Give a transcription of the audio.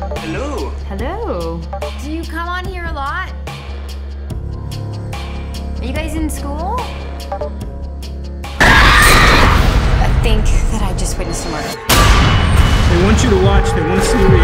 Hello. Hello. Do you come on here a lot? Are you guys in school? I think that I just witnessed a murder. They want you to watch. They want to see you.